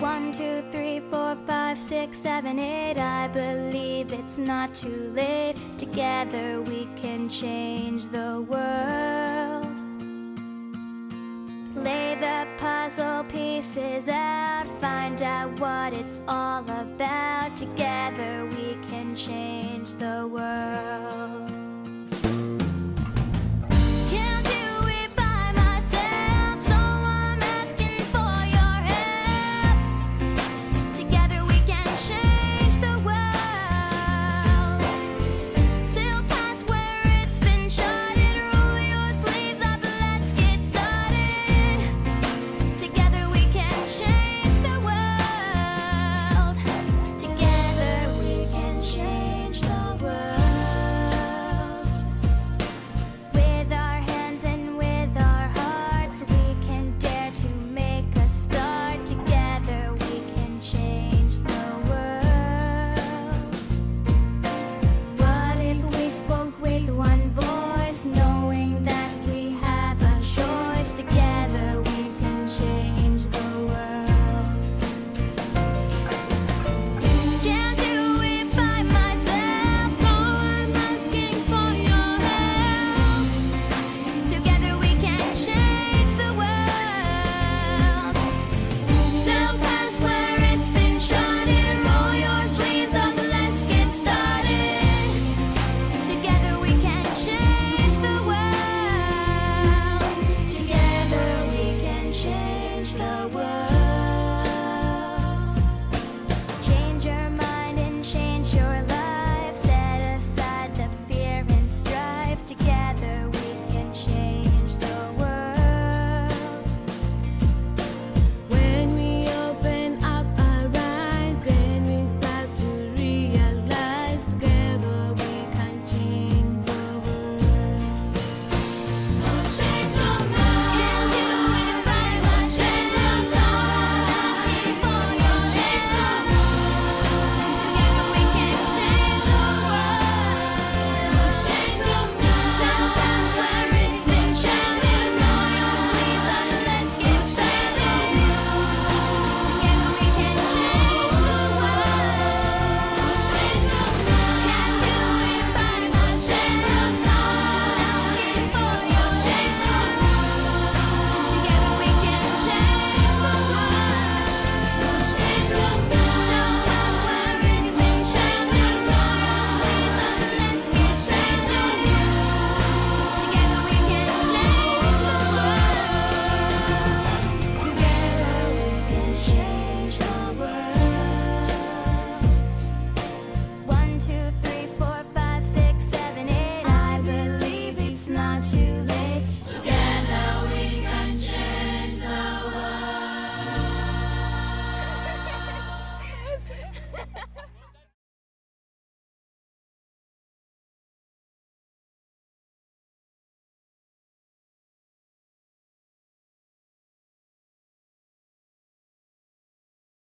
One, two, three, four, five, six, seven, eight. I believe it's not too late. Together we can change the world. Lay the puzzle pieces out. Find out what it's all about. Together we can change the world.